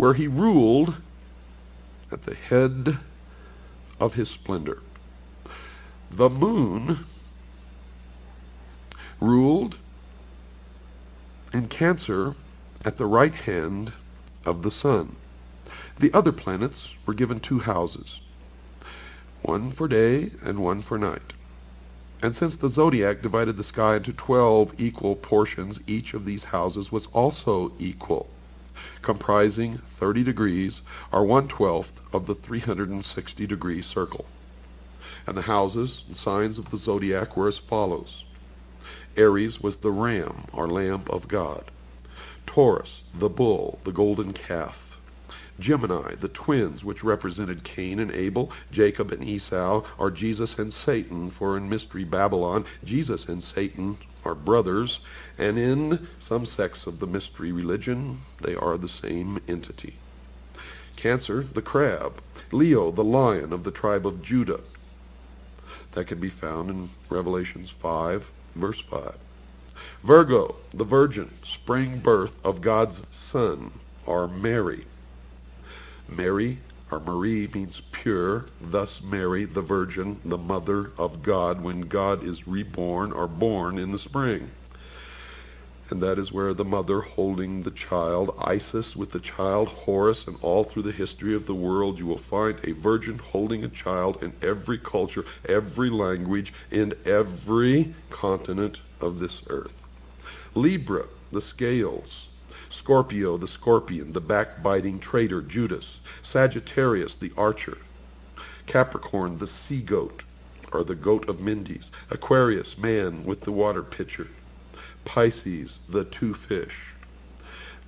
where he ruled at the head of his splendor. The moon ruled in Cancer at the right hand of the sun. The other planets were given two houses, one for day and one for night. And since the zodiac divided the sky into 12 equal portions, each of these houses was also equal, comprising 30 degrees, or one-twelfth of the 360-degree circle. And the houses and signs of the zodiac were as follows. Aries was the ram, or lamb of God. Taurus, the bull, the golden calf. Gemini, the twins, which represented Cain and Abel, Jacob and Esau, or Jesus and Satan, for in Mystery Babylon, Jesus and Satan are brothers, and in some sects of the mystery religion, they are the same entity. Cancer, the crab. Leo, the lion of the tribe of Judah. That can be found in Revelations 5, verse 5. Virgo, the virgin, spring birth of God's son, or Mary. Mary or Marie means pure, thus Mary, the Virgin, the Mother of God, when God is reborn or born in the spring. And that is where the mother holding the child, Isis with the child, Horus, and all through the history of the world, you will find a virgin holding a child in every culture, every language, in every continent of this earth. Libra, the scales, Scorpio, the scorpion, the backbiting traitor, Judas. Sagittarius, the archer. Capricorn, the sea goat, or the goat of Mendes. Aquarius, man with the water pitcher. Pisces, the two fish.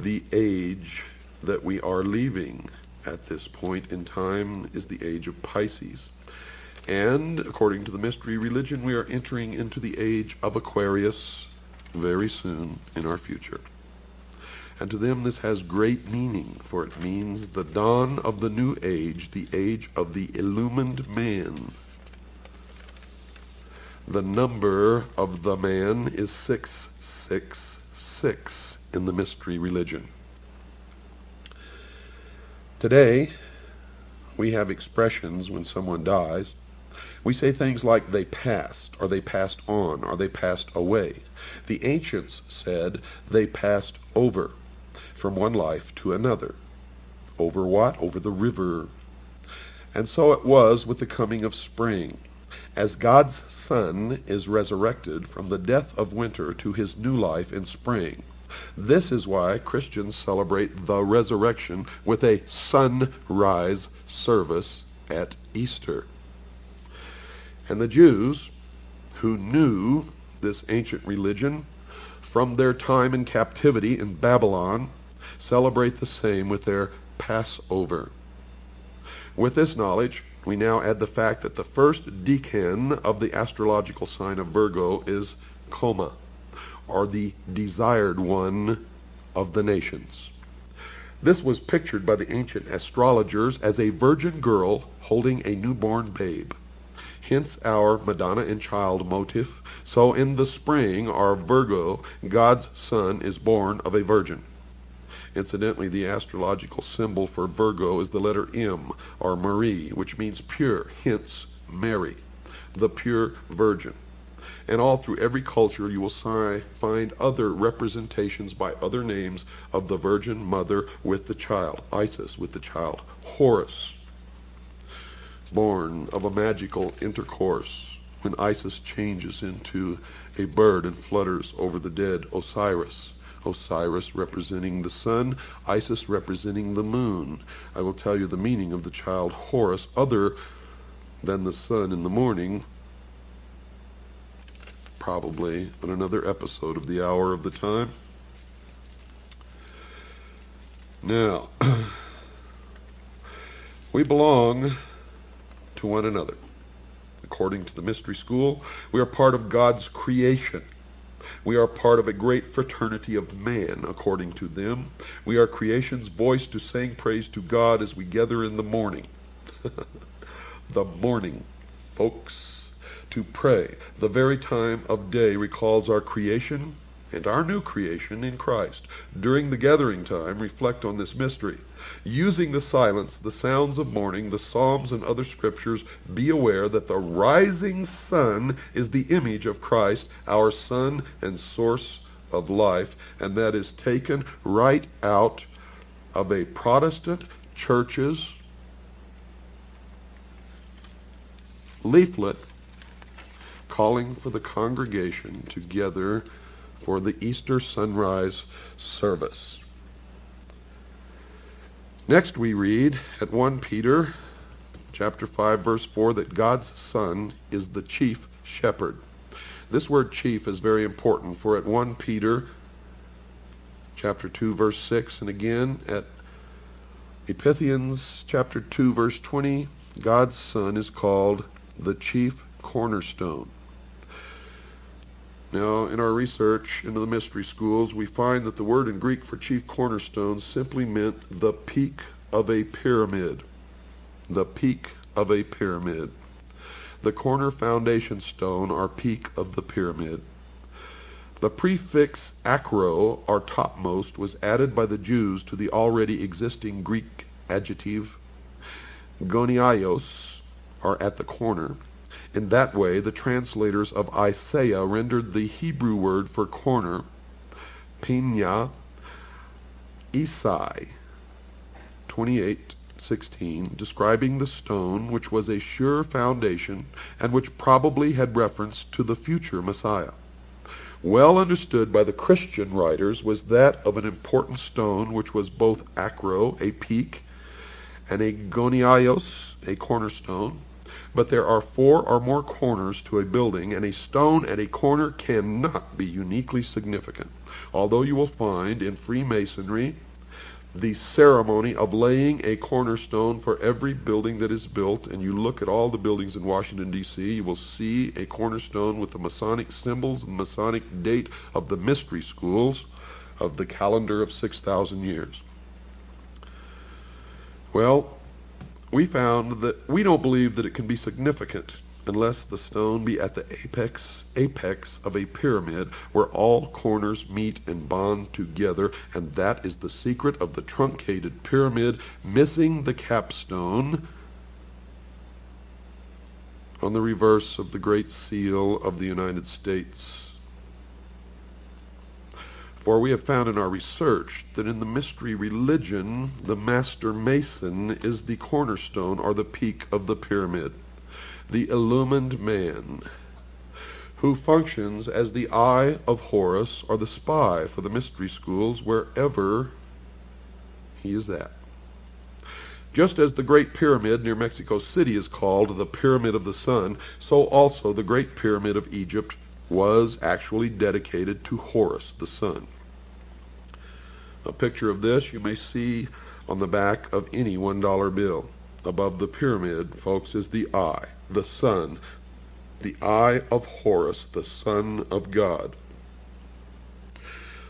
The age that we are leaving at this point in time is the age of Pisces. And according to the mystery religion, we are entering into the age of Aquarius very soon in our future. And to them this has great meaning, for it means the dawn of the new age, the age of the illumined man. The number of the man is 666 in the mystery religion. Today, we have expressions when someone dies. We say things like they passed, or they passed on, or they passed away. The ancients said they passed over from one life to another. Over what? Over the river. And so it was with the coming of spring. As God's Son is resurrected from the death of winter to his new life in spring, this is why Christians celebrate the resurrection with a sunrise service at Easter. And the Jews, who knew this ancient religion from their time in captivity in Babylon, celebrate the same with their Passover. With this knowledge, we now add the fact that the first decan of the astrological sign of Virgo is Coma, or the desired one of the nations. This was pictured by the ancient astrologers as a virgin girl holding a newborn babe. Hence our Madonna and Child motif. So in the spring, our Virgo, God's Son is born of a virgin. Incidentally, the astrological symbol for Virgo is the letter M, or Marie, which means pure, hence Mary, the pure virgin. And all through every culture you will find other representations by other names of the Virgin Mother with the child. Isis with the child. Horus, born of a magical intercourse when Isis changes into a bird and flutters over the dead. Osiris, Osiris representing the sun, Isis representing the moon. I will tell you the meaning of the child Horus other than the sun in the morning, probably on another episode of the Hour of the Time. Now, we belong to one another. According to the mystery school, we are part of God's creation. We are part of a great fraternity of man, according to them. We are creation's voice to sing praise to God as we gather in the morning. the morning, folks, to pray. The very time of day recalls our creation and our new creation in Christ. During the gathering time, reflect on this mystery. Using the silence, the sounds of morning, the Psalms and other scriptures, be aware that the rising sun is the image of Christ, our sun and source of life, and that is taken right out of a Protestant church's leaflet calling for the congregation together for the Easter sunrise service. Next we read at 1 Peter chapter 5 verse 4 that God's son is the chief shepherd. This word chief is very important for at 1 Peter chapter 2 verse 6 and again at Ephesians chapter 2 verse 20 God's son is called the chief cornerstone. Now, in our research into the mystery schools, we find that the word in Greek for chief cornerstone simply meant the peak of a pyramid. The peak of a pyramid. The corner foundation stone or peak of the pyramid. The prefix acro, or topmost, was added by the Jews to the already existing Greek adjective goniaios, or at the corner. In that way, the translators of Isaiah rendered the Hebrew word for corner, pina, Isai, 28:16, describing the stone which was a sure foundation and which probably had reference to the future Messiah. Well understood by the Christian writers was that of an important stone which was both acro, a peak, and a goniaios, a cornerstone, but there are four or more corners to a building, and a stone at a corner cannot be uniquely significant. Although you will find in Freemasonry the ceremony of laying a cornerstone for every building that is built, and you look at all the buildings in Washington, D.C., you will see a cornerstone with the Masonic symbols and Masonic date of the mystery schools of the calendar of 6,000 years. Well, we found that we don't believe that it can be significant unless the stone be at the apex apex of a pyramid where all corners meet and bond together and that is the secret of the truncated pyramid missing the capstone on the reverse of the great seal of the United States for we have found in our research that in the mystery religion, the master mason is the cornerstone or the peak of the pyramid, the illumined man, who functions as the eye of Horus or the spy for the mystery schools wherever he is at. Just as the Great Pyramid near Mexico City is called the Pyramid of the Sun, so also the Great Pyramid of Egypt was actually dedicated to Horus, the sun. A picture of this you may see on the back of any $1 bill. Above the pyramid, folks, is the eye, the sun, the eye of Horus, the Son of God.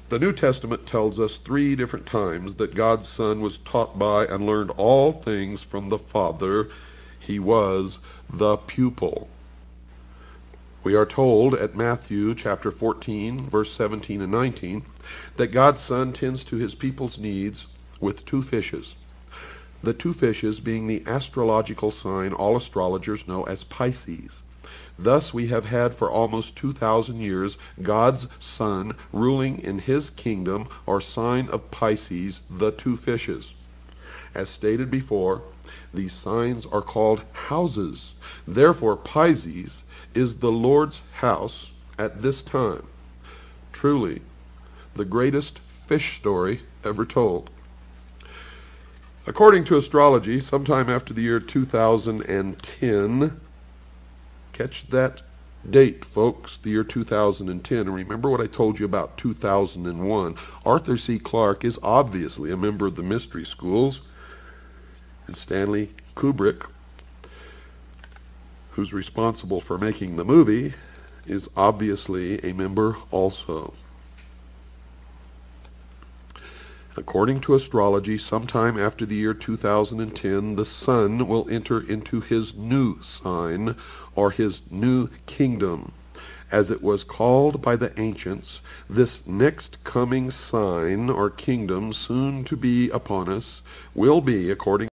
The New Testament tells us three different times that God's Son was taught by and learned all things from the Father. He was the pupil. We are told at Matthew chapter 14, verse 17 and 19, that God's Son tends to his people's needs with two fishes. The two fishes being the astrological sign all astrologers know as Pisces. Thus we have had for almost 2,000 years God's Son ruling in his kingdom or sign of Pisces, the two fishes. As stated before, these signs are called houses. Therefore Pisces is the Lord's house at this time. Truly, the greatest fish story ever told. According to astrology, sometime after the year 2010, catch that date, folks, the year 2010. And remember what I told you about 2001. Arthur C. Clarke is obviously a member of the mystery schools. Stanley Kubrick who's responsible for making the movie, is obviously a member also. According to astrology, sometime after the year 2010, the sun will enter into his new sign, or his new kingdom, as it was called by the ancients, this next coming sign or kingdom soon to be upon us will be, according